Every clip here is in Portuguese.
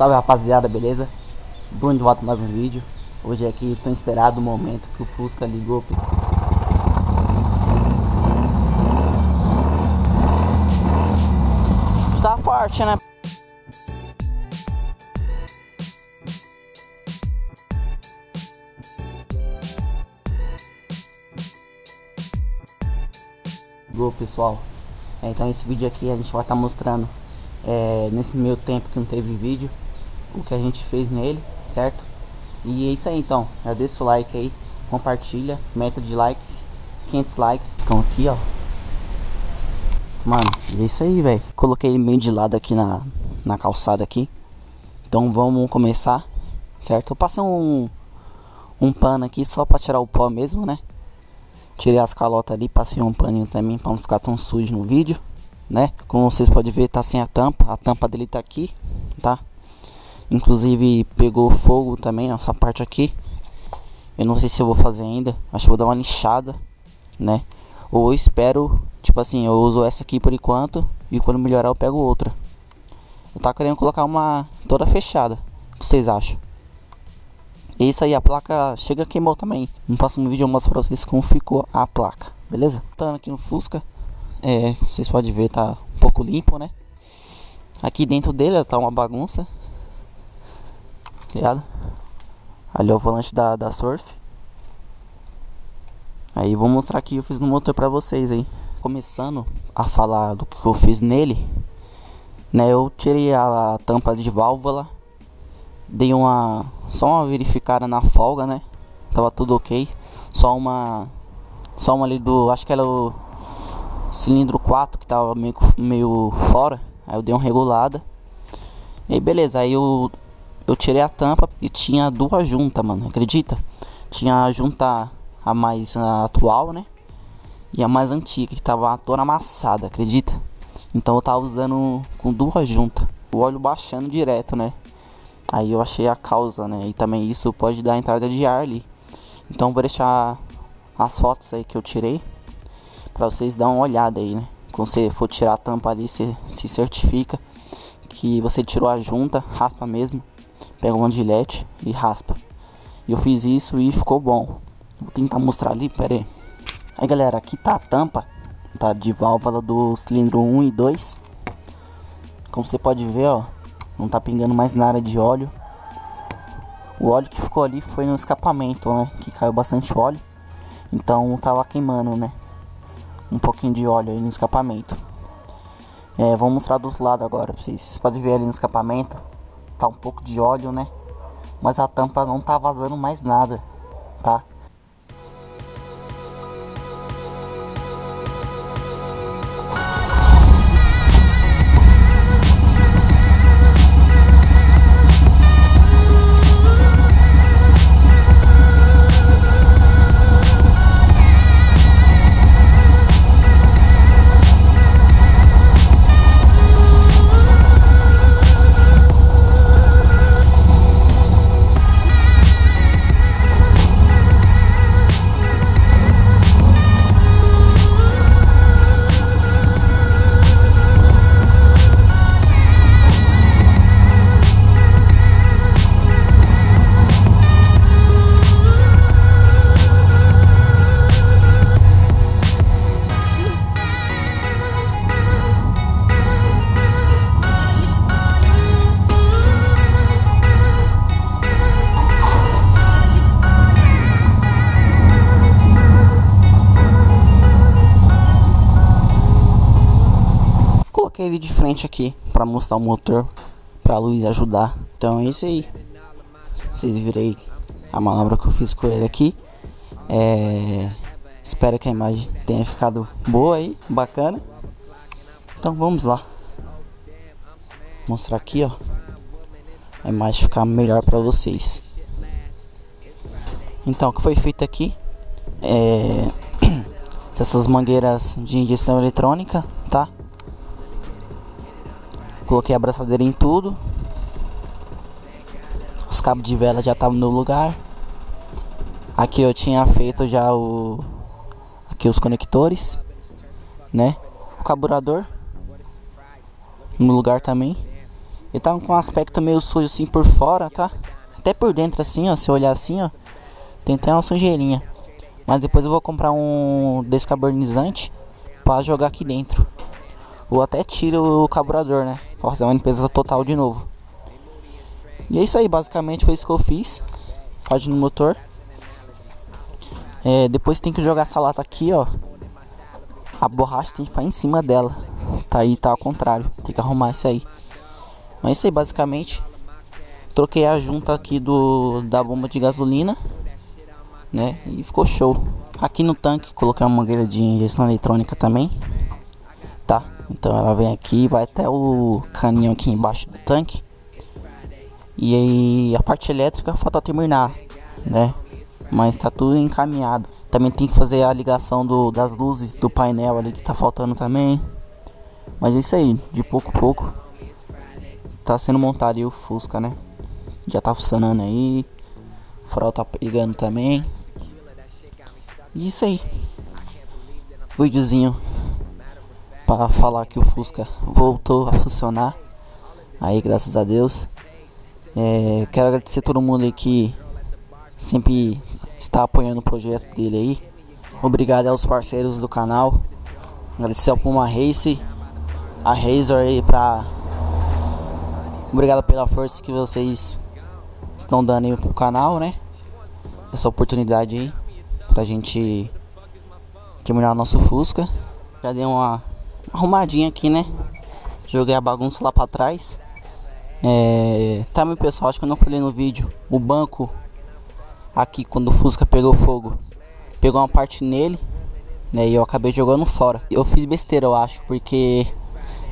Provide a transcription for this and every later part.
Salve rapaziada, beleza? Bruno de volta mais um vídeo. Hoje aqui tão esperado o momento que o Fusca ligou. Está forte, né? Ligou pessoal. É, então esse vídeo aqui a gente vai estar tá mostrando é, nesse meio tempo que não teve vídeo o que a gente fez nele, certo? E é isso aí então, já deixa o like aí, compartilha, meta de like, 500 likes, estão aqui ó. Mano, é isso aí velho, coloquei meio de lado aqui na, na calçada aqui, então vamos começar, certo? Eu passei um, um pano aqui só pra tirar o pó mesmo, né? Tirei as calotas ali, passei um paninho também pra não ficar tão sujo no vídeo né? Como vocês podem ver, tá sem a tampa. A tampa dele tá aqui, tá? Inclusive pegou fogo também, essa parte aqui. Eu não sei se eu vou fazer ainda. Acho que vou dar uma lixada, né? Ou espero, tipo assim, eu uso essa aqui por enquanto e quando melhorar eu pego outra. Eu tava querendo colocar uma toda fechada. O que vocês acham? E isso aí, a placa chega queimou também. No próximo vídeo eu mostro pra vocês como ficou a placa, beleza? Tá aqui no Fusca. É, vocês podem ver, tá um pouco limpo, né? Aqui dentro dele tá uma bagunça. Ligado? Ali é o volante da, da Surf. Aí vou mostrar aqui, eu fiz no motor pra vocês aí. Começando a falar do que eu fiz nele. Né, eu tirei a, a tampa de válvula. Dei uma... Só uma verificada na folga, né? Tava tudo ok. Só uma... Só uma ali do... Acho que era o cilindro 4 que tava meio, meio fora. Aí eu dei uma regulada. E beleza, aí eu, eu tirei a tampa e tinha duas juntas, mano, acredita? Tinha a junta a mais a atual, né? E a mais antiga, que tava toda amassada, acredita? Então eu tava usando com duas juntas. O óleo baixando direto, né? Aí eu achei a causa, né? E também isso pode dar entrada de ar ali. Então vou deixar as fotos aí que eu tirei para vocês dar uma olhada aí, né? Quando você for tirar a tampa ali, você se certifica que você tirou a junta, raspa mesmo, pega uma gilete e raspa. E eu fiz isso e ficou bom. Vou tentar mostrar ali, pera aí. Aí galera, aqui tá a tampa, tá de válvula do cilindro 1 e 2. Como você pode ver, ó, não tá pingando mais nada de óleo. O óleo que ficou ali foi no escapamento, né, que caiu bastante óleo. Então tava queimando, né um pouquinho de óleo aí no escapamento. É, vou mostrar do outro lado agora pra vocês. Pode ver ali no escapamento, tá um pouco de óleo, né? Mas a tampa não tá vazando mais nada, tá? Coloquei ele de frente aqui para mostrar o motor para luz ajudar. Então é isso aí. Vocês viram aí a manobra que eu fiz com ele aqui. É... Espero que a imagem tenha ficado boa aí, bacana. Então vamos lá. Mostrar aqui, ó. A imagem ficar melhor para vocês. Então, o que foi feito aqui é essas mangueiras de injeção eletrônica? Coloquei a abraçadeira em tudo. Os cabos de vela já estavam no lugar. Aqui eu tinha feito já o aqui os conectores, né? O carburador no lugar também. Ele tá com um aspecto meio sujo assim por fora, tá? Até por dentro assim, ó, se olhar assim, ó, tem até uma sujeirinha. Mas depois eu vou comprar um descarbonizante para jogar aqui dentro. Ou até tiro o carburador, né? Fazer uma limpeza total de novo. E é isso aí, basicamente foi isso que eu fiz. Pode no motor. É, depois tem que jogar essa lata aqui, ó. A borracha tem que ficar em cima dela. Tá aí, tá ao contrário. Tem que arrumar isso aí. Mas é isso aí, basicamente. Troquei a junta aqui do da bomba de gasolina, né? E ficou show. Aqui no tanque coloquei uma mangueira de injeção eletrônica também. Tá? Então ela vem aqui, vai até o caninho aqui embaixo do tanque. E aí a parte elétrica falta terminar, né? Mas tá tudo encaminhado. Também tem que fazer a ligação do, das luzes do painel ali que tá faltando também. Mas é isso aí, de pouco a pouco tá sendo montado aí o Fusca, né? Já tá funcionando aí. O farol tá pegando também. E isso aí. Videozinho para falar que o Fusca voltou a funcionar. Aí, graças a Deus. É, quero agradecer todo mundo aí que sempre está apoiando o projeto dele aí. Obrigado aos parceiros do canal. Agradecer ao Puma Race, a Razor aí pra. Obrigado pela força que vocês estão dando aí pro canal, né? Essa oportunidade aí pra gente terminar nosso Fusca. Já dei uma arrumadinha aqui, né? Joguei a bagunça lá pra trás. É, tá, pessoal, acho que eu não falei no vídeo. O banco aqui quando o Fusca pegou fogo, pegou uma parte nele, né? E eu acabei jogando fora. Eu fiz besteira, eu acho, porque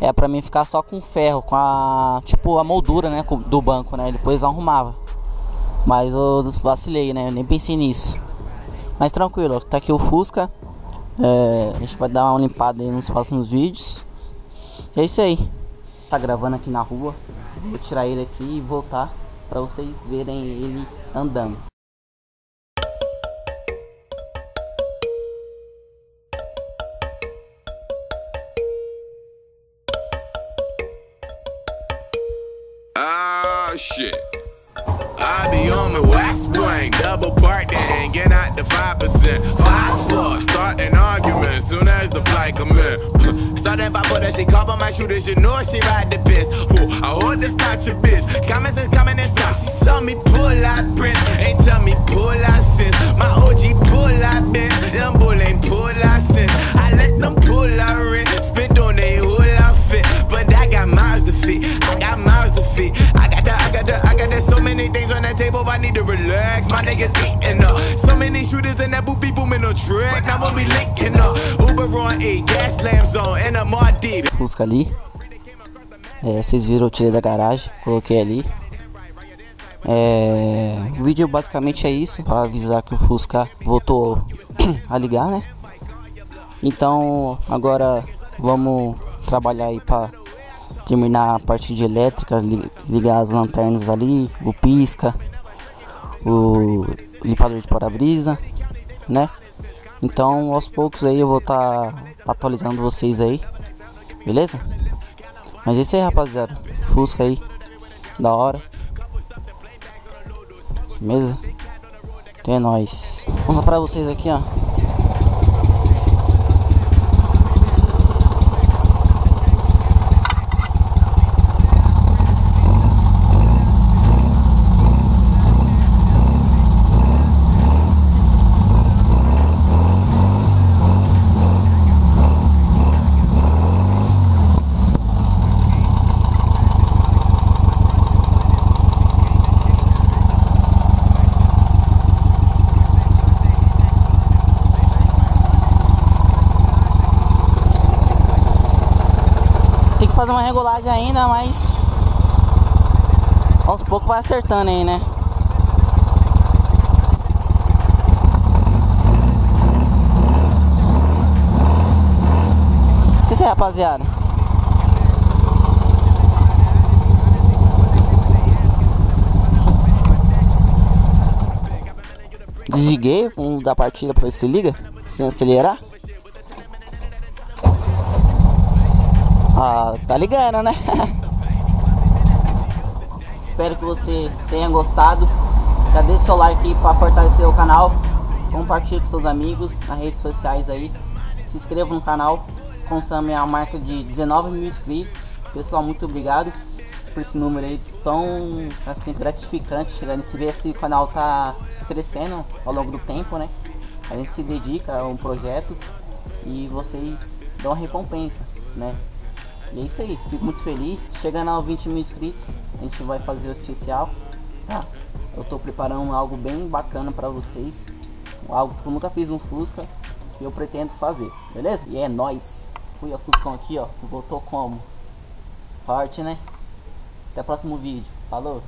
é para mim ficar só com ferro, com a tipo a moldura, né, do banco, né? Depois arrumava. Mas eu vacilei, né? Eu nem pensei nisso. Mas tranquilo, tá aqui o Fusca. É, a gente vai dar uma limpada aí nos próximos vídeos. É isso aí. Tá gravando aqui na rua. Vou tirar ele aqui e voltar para vocês verem ele andando. Ah, shit. I be on my wing, double park then hanging out the 5%. 5 4, start an argument soon as the flight come in. Hmm, started by put that she cover my shooters, you know she ride the best. Ooh, I hold this not your bitch. Comments is coming and stop. She saw me My niggas eating up. So many shooters in that track. Now linking up, Uber on 8, gas lamps on, and a MRD. Fusca ali. É, vocês viram, eu tirei da garagem, coloquei ali. É, o vídeo basicamente é isso, para avisar que o Fusca voltou a ligar, né? Então agora vamos trabalhar aí para terminar a parte de elétrica, ligar as lanternas ali, o pisca, o limpador de para-brisa, né? Então aos poucos aí eu vou estar tá atualizando vocês aí, beleza? Mas é isso aí rapaziada, Fusca aí, da hora, beleza? Então é nóis. Vamos para vocês aqui ó. Fazer uma regulagem ainda, mas aos poucos vai acertando aí, né? Isso aí, rapaziada. Desliguei, dar partida pra ver se liga, sem acelerar. Ah, tá ligando, né? Espero que você tenha gostado. Já deixe seu like para fortalecer o canal. Compartilhe com seus amigos nas redes sociais aí. Se inscreva no canal. Consome a marca de 19 mil inscritos. Pessoal, muito obrigado por esse número aí tão assim gratificante chegar nesse ver se o canal tá crescendo ao longo do tempo, né? A gente se dedica a um projeto e vocês dão uma recompensa, né? E é isso aí, fico muito feliz. Chegando aos 20 mil inscritos, a gente vai fazer o especial, tá? Eu tô preparando algo bem bacana para vocês, algo que eu nunca fiz um Fusca, que eu pretendo fazer, beleza? E é nóis! Fui a Fuscão aqui, ó, voltou como? Forte, né? Até o próximo vídeo. Falou!